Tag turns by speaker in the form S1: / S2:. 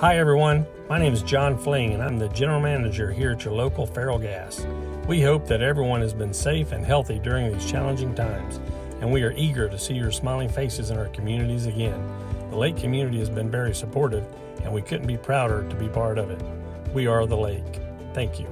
S1: Hi, everyone. My name is John Fling, and I'm the general manager here at your local Ferrellgas. We hope that everyone has been safe and healthy during these challenging times, and we are eager to see your smiling faces in our communities again. The lake community has been very supportive, and we couldn't be prouder to be part of it. We are the lake. Thank you.